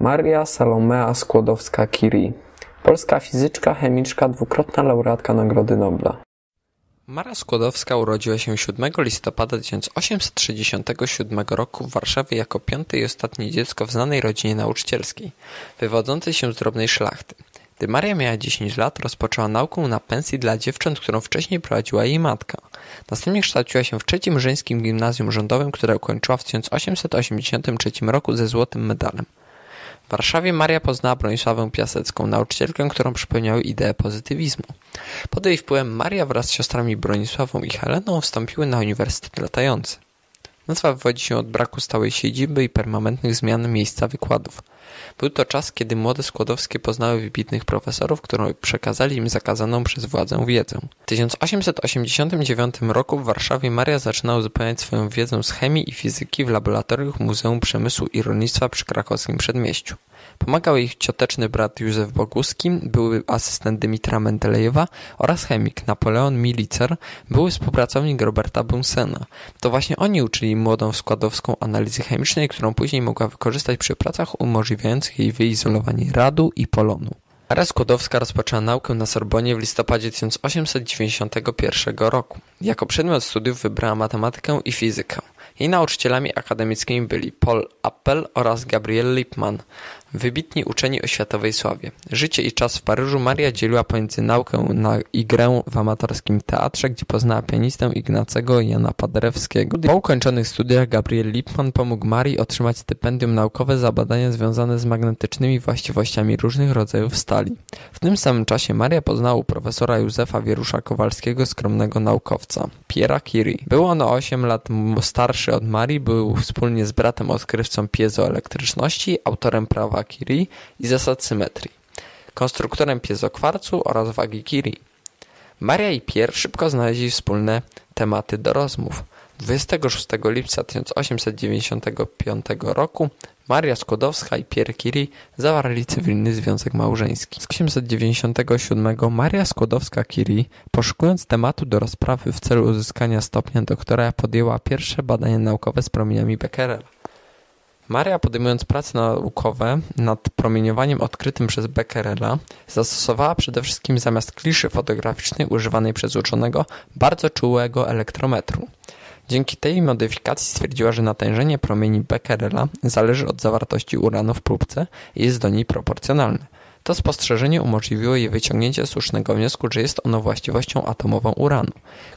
Maria Salomea Skłodowska-Curie, polska fizyczka, chemiczka, dwukrotna laureatka Nagrody Nobla. Maria Skłodowska urodziła się 7 listopada 1867 roku w Warszawie jako piąte i ostatnie dziecko w znanej rodzinie nauczycielskiej, wywodzącej się z drobnej szlachty. Gdy Maria miała 10 lat, rozpoczęła naukę na pensji dla dziewcząt, którą wcześniej prowadziła jej matka. Następnie kształciła się w trzecim żeńskim gimnazjum rządowym, które ukończyła w 1883 roku ze złotym medalem. W Warszawie Maria poznała Bronisławę Piasecką, nauczycielkę, którą przypełniały idee pozytywizmu. Pod jej wpływem Maria wraz z siostrami Bronisławą i Heleną wstąpiły na Uniwersytet Latający. Nazwa wywodzi się od braku stałej siedziby i permanentnych zmian miejsca wykładów. Był to czas, kiedy młode Skłodowskie poznały wybitnych profesorów, którzy przekazali im zakazaną przez władzę wiedzę. W 1889 roku w Warszawie Maria zaczyna uzupełniać swoją wiedzę z chemii i fizyki w laboratoriach Muzeum Przemysłu i Rolnictwa przy krakowskim przedmieściu. Pomagał ich cioteczny brat Józef Boguski, były asystent Dymitra Mendelejewa oraz chemik Napoleon Milicer, były współpracownik Roberta Bunsen'a. To właśnie oni uczyli młodą składowską analizy chemicznej, którą później mogła wykorzystać przy pracach umożliwiających jej wyizolowanie radu i polonu. Maria Skłodowska rozpoczęła naukę na Sorbonie w listopadzie 1891 roku. Jako przedmiot studiów wybrała matematykę i fizykę. Jej nauczycielami akademickimi byli Paul Appel oraz Gabriel Lippmann, wybitni uczeni o światowej sławie. Życie i czas w Paryżu Maria dzieliła pomiędzy naukę na i grę w amatorskim teatrze, gdzie poznała pianistę Ignacego Jana Paderewskiego. Po ukończonych studiach Gabriel Lippmann pomógł Marii otrzymać stypendium naukowe za badania związane z magnetycznymi właściwościami różnych rodzajów stali. W tym samym czasie Maria poznała u profesora Józefa Wierusza Kowalskiego skromnego naukowca, Piera Curie. Był on o 8 lat starszy od Marii, był wspólnie z bratem odkrywcą piezoelektryczności, autorem prawa Curie i zasad symetrii, konstruktorem piezokwarcu oraz wagi Curie. Maria i Pierre szybko znaleźli wspólne tematy do rozmów. 26 lipca 1895 roku Maria Skłodowska i Pierre Curie zawarli cywilny związek małżeński. Z 1897 Maria Skłodowska-Curie, poszukując tematu do rozprawy w celu uzyskania stopnia doktora, podjęła pierwsze badania naukowe z promieniami Becquerela. Maria podejmując prace naukowe nad promieniowaniem odkrytym przez Becquerela zastosowała przede wszystkim zamiast kliszy fotograficznej używanej przez uczonego bardzo czułego elektrometru. Dzięki tej modyfikacji stwierdziła, że natężenie promieni Becquerela zależy od zawartości uranu w próbce i jest do niej proporcjonalne. To spostrzeżenie umożliwiło jej wyciągnięcie słusznego wniosku, że jest ono właściwością atomową uranu.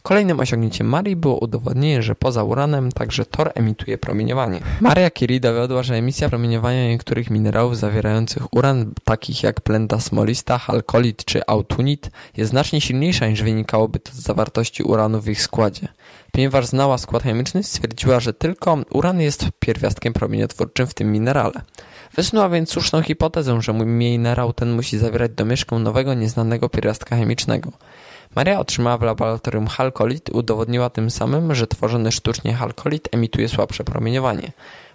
Kolejnym osiągnięciem Marii było udowodnienie, że poza uranem także tor emituje promieniowanie. Maria Curie dowiodła, że emisja promieniowania niektórych minerałów zawierających uran, takich jak blenda smolista, halkolit czy autunit, jest znacznie silniejsza niż wynikałoby to z zawartości uranu w ich składzie. Ponieważ znała skład chemiczny, stwierdziła, że tylko uran jest pierwiastkiem promieniotwórczym w tym minerale. Wysunęła więc słuszną hipotezę, że minerał ten musi zawierać domieszkę nowego, nieznanego pierwiastka chemicznego. Maria otrzymała w laboratorium halkolit i udowodniła tym samym, że tworzony sztucznie halkolit emituje słabsze promieniowanie.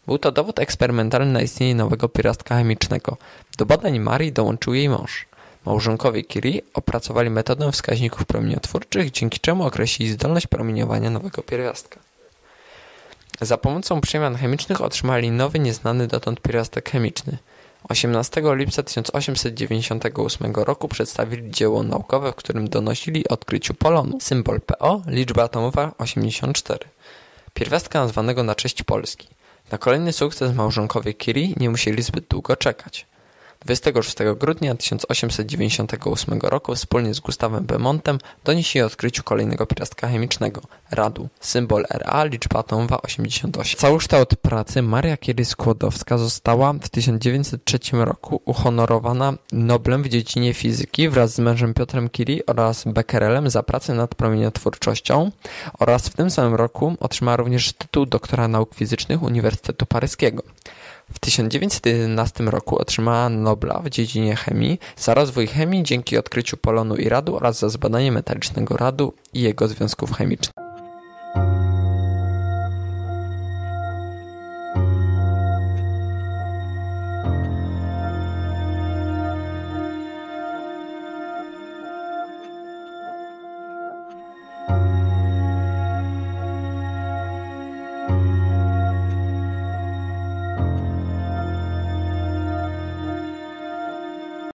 Był to dowód eksperymentalny na istnienie nowego pierwiastka chemicznego. Do badań Marii dołączył jej mąż. Małżonkowie Curie opracowali metodę wskaźników promieniotwórczych, dzięki czemu określili zdolność promieniowania nowego pierwiastka. Za pomocą przemian chemicznych otrzymali nowy, nieznany dotąd pierwiastek chemiczny. 18 lipca 1898 roku przedstawili dzieło naukowe, w którym donosili odkryciu polonu. Symbol PO, liczba atomowa 84. Pierwiastka nazwanego na cześć Polski. Na kolejny sukces małżonkowie Curie nie musieli zbyt długo czekać. 26 grudnia 1898 roku wspólnie z Gustawem Bemontem donieśli o odkryciu kolejnego pierwiastka chemicznego radu, symbol Ra, liczba atomowa 88. Całokształt pracy Maria Curie Skłodowska została w 1903 roku uhonorowana Noblem w dziedzinie fizyki wraz z mężem Piotrem Curie oraz Becquerelem za pracę nad promieniotwórczością oraz w tym samym roku otrzymała również tytuł doktora nauk fizycznych Uniwersytetu Paryskiego. W 1911 roku otrzymała Nobla w dziedzinie chemii za rozwój chemii dzięki odkryciu polonu i radu oraz za zbadanie metalicznego radu i jego związków chemicznych.